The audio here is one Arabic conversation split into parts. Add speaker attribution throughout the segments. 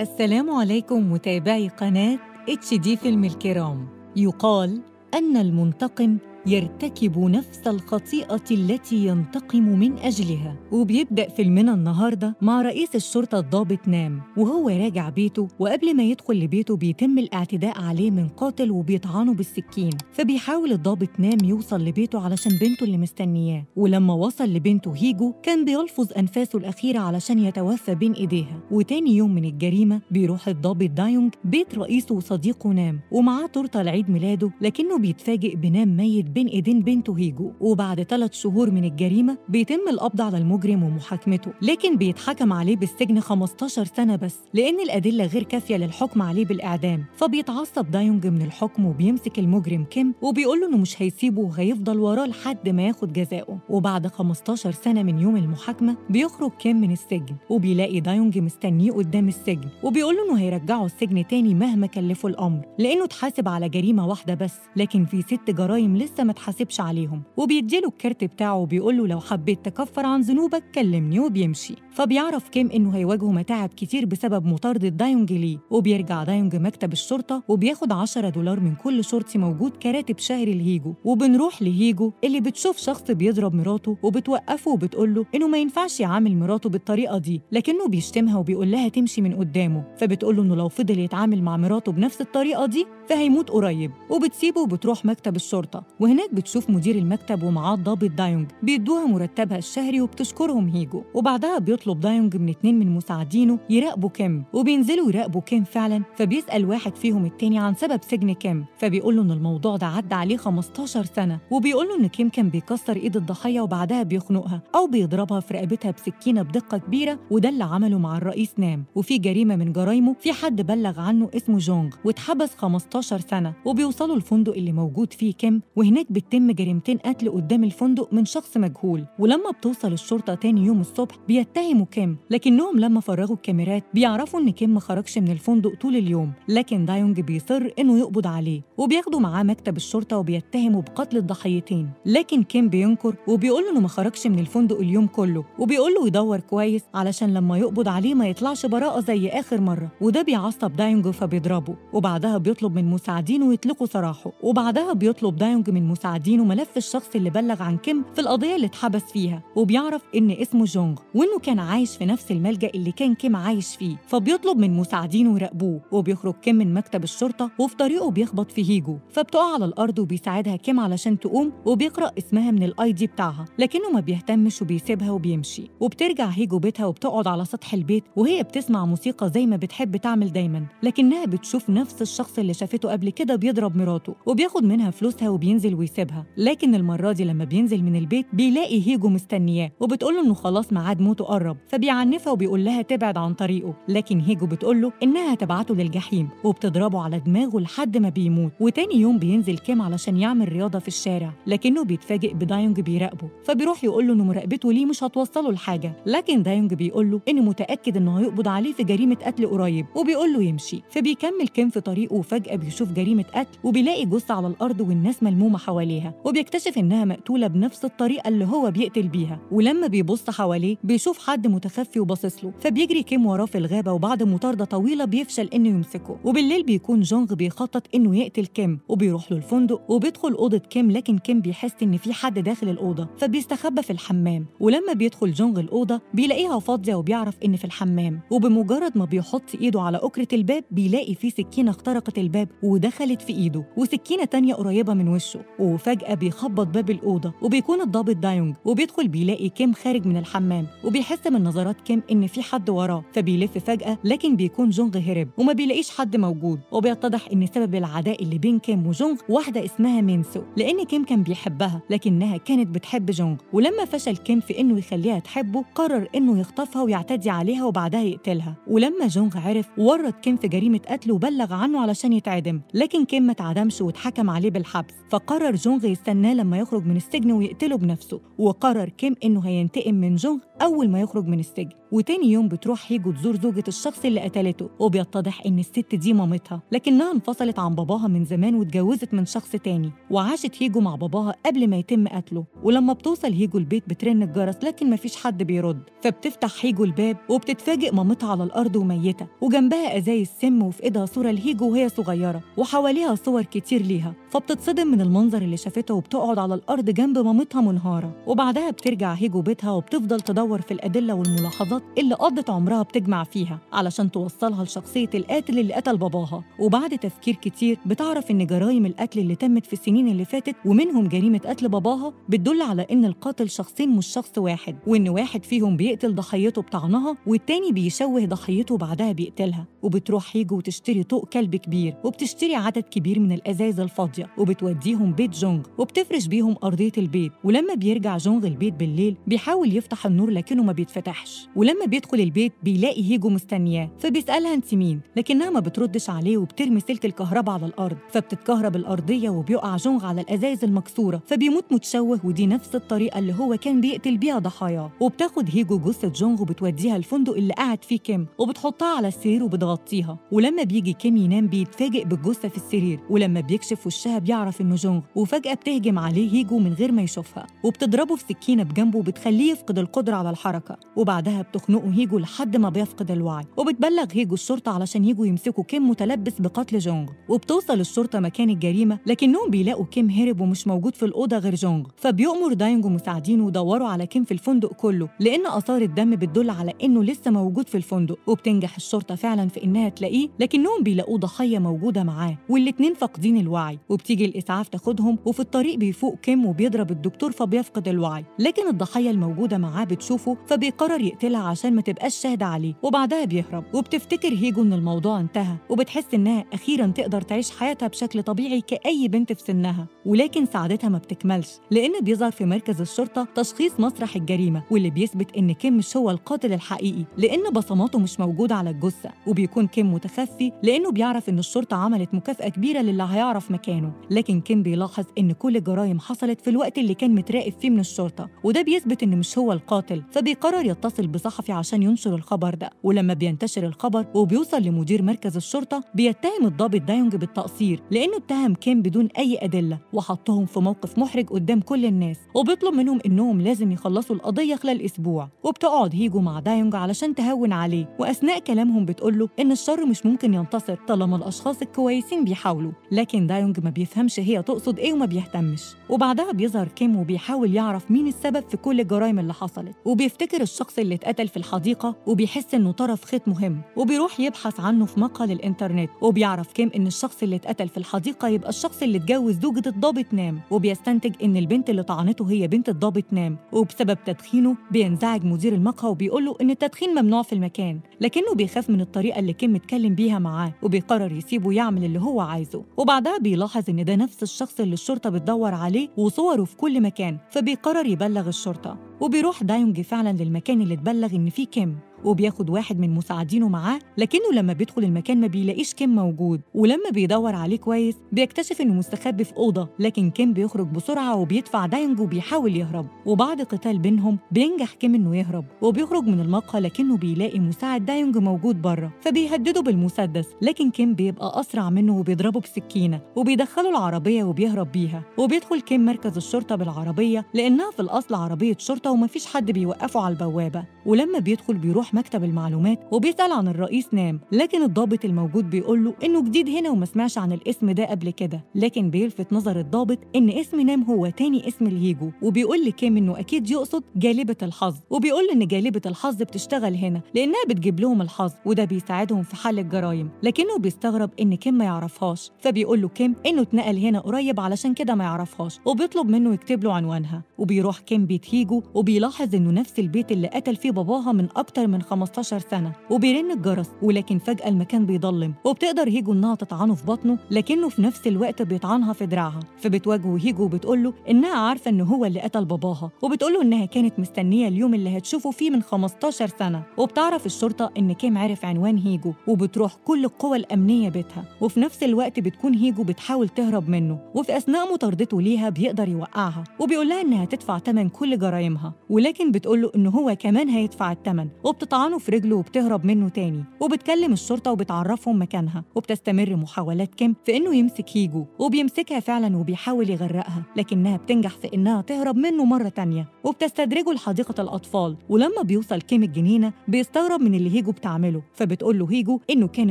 Speaker 1: السلام عليكم متابعي قناة HD Film الكرام. يقال أن المنتقم يرتكب نفس الخطيئة التي ينتقم من أجلها. وبيبدأ فيلمنا النهاردة مع رئيس الشرطة الضابط نام وهو راجع بيته وقبل ما يدخل لبيته بيتم الاعتداء عليه من قاتل وبيطعنه بالسكين. فبيحاول الضابط نام يوصل لبيته علشان بنته اللي مستنياه. ولما وصل لبنته هيجو كان بيلفظ أنفاسه الأخيرة علشان يتوفى بين إيديها. وتاني يوم من الجريمة بيروح الضابط دايونج بيت رئيسه وصديقه نام ومعاه تورتة لعيد ميلاده لكنه بيتفاجئ بنام ميت بين ايدين بنته هيجو وبعد ثلاث شهور من الجريمة بيتم القبض على المجرم ومحاكمته لكن بيتحكم عليه بالسجن 15 سنة بس لأن الأدلة غير كافية للحكم عليه بالإعدام. فبيتعصب دايونج من الحكم وبيمسك المجرم كيم وبيقول له إنه مش هيسيبه وهيفضل وراه لحد ما ياخد جزاؤه وبعد 15 سنة من يوم المحاكمة بيخرج كيم من السجن وبيلاقي دايونج مستنيه قدام السجن وبيقول له إنه هيرجعه السجن تاني مهما كلفه الأمر لأنه اتحاسب على جريمة واحدة بس لكن في ست جرايم لسه ما اتحاسبش عليهم. وبيديله الكارت بتاعه وبيقول له لو حبيت تكفر عن ذنوبك كلمني وبيمشي. فبيعرف كيم إنه هيواجهه متاعب كتير بسبب مطاردة دايونج ليه. وبيرجع دايونج مكتب الشرطة وبياخد 10 دولار من كل شرطي موجود كراتب شهري لهيجو. وبنروح لهيجو اللي بتشوف شخص بيضرب مراته وبتوقفه وبتقول له إنه ما ينفعش يعامل مراته بالطريقة دي لكنه بيشتمها وبيقول لها تمشي من قدامه. فبتقول له إنه لو فضل يتعامل مع مراته بنفس الطريقة دي فهيموت قريب وبتسيبه وبتروح مكتب الشرطة. وهناك بتشوف مدير المكتب ومعاه الضابط دايونج. بيدوها مرتبها الشهري وبتشكرهم هيجو وبعدها بيطلب دايونج من اتنين من مساعدينه يراقبوا كيم. وبينزلوا يراقبوا كيم فعلا فبيسأل واحد فيهم التاني عن سبب سجن كيم. فبيقول له إن الموضوع ده عدى عليه 15 سنة. وبيقول له إن كيم كان بيكسر إيد الضحية وبعدها بيخنقها أو بيضربها في رقبتها بسكينة بدقة كبيرة وده اللي عمله مع الرئيس نام. وفي جريمة من جرايمه في حد بلغ عنه اسمه جونج واتحبس 15 سنة وبيوصلوا الفندق اللي موجود فيه كيم وهناك بتتم جريمتين قتل قدام الفندق من شخص مجهول. ولما بتوصل الشرطة تاني يوم الصبح بيتهموا كيم لكنهم لما فرغوا الكاميرات بيعرفوا إن كيم ما خرجش من الفندق طول اليوم. لكن دايونج بيصر إنه يقبض عليه وبياخدوا معاه مكتب الشرطة وبيتهموا بقتل الضحيتين. لكن كيم بينكر وبيقول له إنه ما خرجش من الفندق اليوم كله وبيقول له يدور كويس علشان لما يقبض عليه ما يطلعش براءة زي آخر مرة. وده بيعصب دايونج فبيضربه وبعدها بيطلب من مساعدينه يطلقوا سراحه وبعدها بيطلب دايونج من مساعدينه ملف الشخص اللي بلغ عن كيم في القضية اللي اتحبس فيها وبيعرف إن اسمه جونغ وإنه كان عايش في نفس الملجأ اللي كان كيم عايش فيه. فبيطلب من مساعدينه يراقبوه وبيخرج كيم من مكتب الشرطة وفي طريقه بيخبط في هيجو. فبتقع على الأرض وبيساعدها كيم علشان تقوم وبيقرأ اسمها من ال ID بتاعها لكنه ما بيهتمش وبيسيبها وبيمشي. وبترجع هيجو بيتها وبتقعد على سطح البيت وهي بتسمع موسيقى زي ما بتحب تعمل دايما لكنها بتشوف نفس الشخص اللي شافته قبل كده بيضرب مراته وبياخد منها فلوسها وبينزل ويسيبها. لكن المرة دي لما بينزل من البيت بيلاقي هيجو مستنياه وبتقول له إنه خلاص ميعاد موته قرب فبيعنفها وبيقول لها تبعد عن طريقه. لكن هيجو بتقول له إنها هتبعته للجحيم وبتضربه على دماغه لحد ما بيموت. وتاني يوم بينزل كيم علشان يعمل رياضة في الشارع لكنه بيتفاجئ بدايونج بيراقبه. فبيروح يقول له ان مراقبته ليه مش هتوصله لحاجه لكن دايونج بيقول له إنه متأكد إنه هيقبض عليه في جريمة قتل قريب وبيقول له يمشي. فبيكمل كيم في طريقه وفجأة بيشوف جريمة قتل وبيلاقي جثة على الأرض والناس ملمومة حواليها وبيكتشف إنها مقتولة بنفس الطريقة اللي هو بيقتل بيها. ولما بيبص حواليه بيشوف حد متخفي وباصص له فبيجري كيم وراه في الغابة وبعد مطاردة طويلة بيفشل إنه يمسكه. وبالليل بيكون جونغ بيخطط إنه يقتل كيم وبيروح له الفندق وبيدخل أوضة كيم لكن كيم بيحس إن في حد داخل الأوضة فبيستخبى في الحمام. ولما بيدخل جونغ الأوضة بيلاقيها فاضية وبيعرف إن في الحمام. وبمجرد ما بيحط إيده على أكرة الباب بيلاقي في سكينة اخترقت الباب ودخلت في ايده وسكينة تانية قريبة من وشه وفجأة بيخبط باب الأوضة وبيكون الضابط دايونج وبيدخل بيلاقي كيم خارج من الحمام وبيحس من نظرات كيم إن في حد وراه فبيلف فجأة لكن بيكون جونغ هرب وما بيلاقيش حد موجود وبيتضح إن سبب العداء اللي بين كيم وجونغ واحدة اسمها مينسو لأن كيم كان بيحبها لكنها كانت بتحب جونغ ولما فشل كيم في إنه يخليها تحبه قرر إنه يخطفها ويعتدي عليها وبعدها يقتلها ولما جونغ عرف ورط كيم في جريمة قتل وبلغ عنه علشان يتعدم لكن كيم ما اتعدمش واتحكم عليه بالحبس. فقرر جونغ يستناه لما يخرج من السجن ويقتله بنفسه وقرر كيم إنه هينتقم من جونغ أول ما يخرج من السجن. وتاني يوم بتروح هيجو تزور زوجة الشخص اللي قتلته وبيتضح إن الست دي مامتها لكنها انفصلت عن باباها من زمان واتجوزت من شخص تاني وعاشت هيجو مع باباها قبل ما يتم قتله. ولما بتوصل هيجو البيت بترن الجرس لكن مفيش حد بيرد. فبتفتح هيجو الباب وبتتفاجئ مامتها على الأرض وميتة وجنبها أزايز سم وفي إيدها صورة لهيجو وهي صغيرة وحواليها صور كتير ليها. فبتتصدم من المنظر اللي شافته وبتقعد على الأرض جنب مامتها منهارة. وبعدها بترجع هيجو بيتها وبتفضل تدور في الأدلة والملاحظات اللي قضت عمرها بتجمع فيها علشان توصلها لشخصية القاتل اللي قتل باباها. وبعد تفكير كتير بتعرف إن جرائم القتل اللي تمت في السنين اللي فاتت ومنهم جريمة قتل باباها بتدل على إن القاتل شخصين مش شخص واحد وإن واحد فيهم بيقتل ضحيته بطعنها والتاني بيشوه ضحيته بعدها بيقتلها. وبتروح هيجو وتشتري طوق كلب كبير وبتشتري عدد كبير من الأزايز الفاضية وبتوديهم بيت جونج وبتفرش بيهم أرضية البيت. ولما بيرجع جونغ البيت بالليل بيحاول يفتح النور لكنه ما بيتفتحش. ولما بيدخل البيت بيلاقي هيجو مستنياه فبيسألها أنت مين؟ لكنها ما بتردش عليه وبترمي سلك الكهرباء على الأرض فبتتكهرب الأرضية وبيقع جونغ على الأزايز المكسورة فبيموت متشوه ودي نفس الطريقة اللي هو كان بيقتل بيها ضحاياه وبتاخد هيجو جثة جونغ وبتوديها الفندق اللي قاعد فيه كيم وبتحطها على السرير وبتغطيها. ولما بيجي كيم ينام بيتفاجئ بالجثة في السرير ولما بيكشف وشها بيعرف إنه جونغ وفجأة بتهجم عليه هيجو من غير ما يشوفها. وبتضربه في سكينة بجنبه وبتخليه يفقد القدرة على الحركة. وبعدها بتخنقه هيجو لحد ما بيفقد الوعي. وبتبلغ هيجو الشرطة علشان يجوا يمسكوا كيم متلبس بقتل جونغ. وبتوصل الشرطة مكان الجريمة لكنهم بيلاقوا كيم هرب ومش موجود في الأوضة غير جونغ. فبيأمر دايونج ومساعدينه يدوروا على كيم في الفندق كله لأن آثار الدم بتدل على إنه لسه موجود في الفندق. وبتنجح الشرطة فعلا في إنها تلاقيه لكنهم بيلاقوه ضحية موجودة معاه. والاتنين فاقدين الوعي. وبتيجي الإسعاف تاخدهم وفي الطريق بيفوق كيم وبيضرب الدكتور فبيفقد الوعي. لكن الضحية الموجودة معاه بتشوفه فبيقرر يقتلها عشان ما تبقاش شاهدة عليه وبعدها بيهرب. وبتفتكر هيجو إن الموضوع انتهى وبتحس إنها أخيرا تقدر تعيش حياتها بشكل طبيعي كأي بنت في سنها. ولكن سعادتها ما بتكملش لأن بيظهر في مركز الشرطة تشخيص مسرح الجريمة واللي بيثبت إن كيم مش هو القاتل الحقيقي لأن بصماته مش موجودة على الجثة. وبيكون كيم متخفي لأنه بيعرف إن الشرطة عملت مكافأة كبيرة للي هيعرف مكانه. لكن كيم بيلاحظ إن كل الجرائم حصلت في الوقت اللي كان متراقب فيه من الشرطة وده بيثبت إن مش هو القاتل. فبيقرر يتصل بصحفي عشان ينشر الخبر ده. ولما بينتشر الخبر وبيوصل لمدير مركز الشرطة بيتهم الضابط دايونج بالتقصير لأنه اتهم كيم بدون أي أدلة وحطهم في موقف محرج قدام كل الناس وبيطلب منهم إنهم لازم يخلصوا القضية خلال أسبوع. وبتقعد هيجو مع دايونج علشان تهون عليه وأثناء كلامهم بتقوله إن الشر مش ممكن ينتصر طالما الأشخاص الكويسين بيحاولوا. لكن دايونج ما بيفهمش هي تقصد إيه وما بيهتمش. وبعدها بيظهر كيم وبيحاول يعرف مين السبب في كل الجرائم اللي حصلت. وبيفتكر الشخص اللي اتقتل في الحديقة وبيحس إنه طرف خيط مهم وبيروح يبحث عنه في مقهى للإنترنت وبيعرف كيم إن الشخص اللي اتقتل في الحديقة يبقى الشخص اللي اتجوز زوجة الضابط نام وبيستنتج إن البنت اللي طعنته هي بنت الضابط نام وبسبب تدخينه بينزعج مدير المقهى وبيقول له إن التدخين ممنوع في المكان لكنه بيخاف من الطريقة اللي كيم اتكلم بيها معاه وبيقرر يسيبه يعمل اللي هو عايزه وبعدها بيلاحظ إن ده نفس الشخص اللي الشرطة بتدور عليه وصوره في كل مكان فبيقرر يبلغ الشرطة. وبيروح دايونج فعلا للمكان اللي اتبلغ إن فيه كيم. وبياخد واحد من مساعدينه معاه لكنه لما بيدخل المكان ما بيلاقيش كيم موجود. ولما بيدور عليه كويس بيكتشف إنه مستخبي في أوضة لكن كيم بيخرج بسرعة وبيدفع دايونج وبيحاول يهرب. وبعد قتال بينهم بينجح كيم إنه يهرب. وبيخرج من المقهى لكنه بيلاقي مساعد دايونج موجود بره فبيهدده بالمسدس. لكن كيم بيبقى أسرع منه وبيضربه بسكينة وبيدخله العربية وبيهرب بيها. وبيدخل كيم مركز الشرطة بالعربية لأنها في الأصل عربية شرطة ومفيش حد بيوقفه على البوابة. ولما بيدخل بيروح مكتب المعلومات وبيسأل عن الرئيس نام لكن الضابط الموجود بيقول له إنه جديد هنا وما سمعش عن الاسم ده قبل كده لكن بيلفت نظر الضابط إن اسم نام هو تاني اسم الهيجو وبيقول لكيم إنه أكيد يقصد جالبة الحظ وبيقول إن جالبة الحظ بتشتغل هنا لأنها بتجيب لهم الحظ وده بيساعدهم في حل الجرايم لكنه بيستغرب إن كيم ما يعرفهاش فبيقول له كيم إنه اتنقل هنا قريب علشان كده ما يعرفهاش وبيطلب منه يكتب له عنوانها وبيروح كيم بيت هيجو وبيلاحظ إنه نفس البيت اللي قتل فيه باباها من أكتر من 15 سنة وبيرن الجرس ولكن فجأة المكان بيضلم وبتقدر هيجو إنها تطعنه في بطنه لكنه في نفس الوقت بيطعنها في دراعها. فبتواجهه هيجو وبتقول له إنها عارفة إن هو اللي قتل باباها وبتقول له إنها كانت مستنية اليوم اللي هتشوفه فيه من 15 سنة. وبتعرف الشرطة إن كيم عرف عنوان هيجو وبتروح كل القوى الأمنية بيتها. وفي نفس الوقت بتكون هيجو بتحاول تهرب منه وفي أثناء مطاردته ليها بيقدر يوقعها وبيقول لها إنها تدفع ثمن كل جرايمها ولكن بتقول له إن هو كمان هيدفع الثمن وبتطعنه في رجله وبتهرب منه تاني وبتكلم الشرطة وبتعرفهم مكانها وبتستمر محاولات كيم في إنه يمسك هيجو وبيمسكها فعلا وبيحاول يغرقها لكنها بتنجح في إنها تهرب منه مرة تانية وبتستدرجه لحديقة الأطفال ولما بيوصل كيم الجنينة بيستغرب من اللي هيجو بتعمله فبتقول له هيجو إنه كان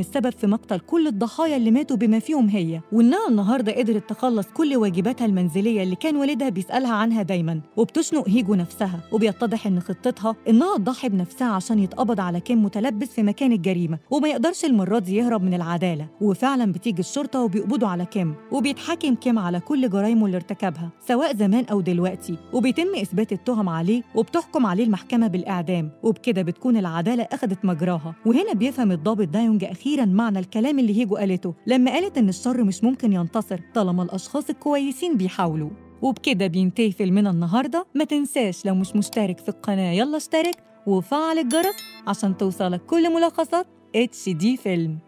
Speaker 1: السبب في مقتل كل الضحايا اللي ماتوا بما فيهم هي وإنها النهاردة قدرت تخلص كل واجباتها المنزلية اللي كان والدها بيسألها عنها دايما وبتشنق هيجو نفسها وبيتضح إن خطتها إنها تضحي بنفسها عشان يتقبض على كيم متلبس في مكان الجريمة وما يقدرش المرة دي يهرب من العدالة. وفعلا بتيجي الشرطة وبيقبضوا على كيم وبيتحاكم كيم على كل جرايمه اللي ارتكبها سواء زمان أو دلوقتي. وبيتم إثبات التهم عليه وبتحكم عليه المحكمة بالإعدام. وبكده بتكون العدالة أخدت مجراها. وهنا بيفهم الضابط دايونج أخيرا معنى الكلام اللي هيجو قالته لما قالت إن الشر مش ممكن ينتصر طالما الأشخاص الكويسين بيحاولوا. وبكده بينتهي فيلمنا النهارده. ما تنساش لو مش مشترك في القناة يلا اشترك. وفعل الجرس عشان توصلك كل ملخصات اتش دي فيلم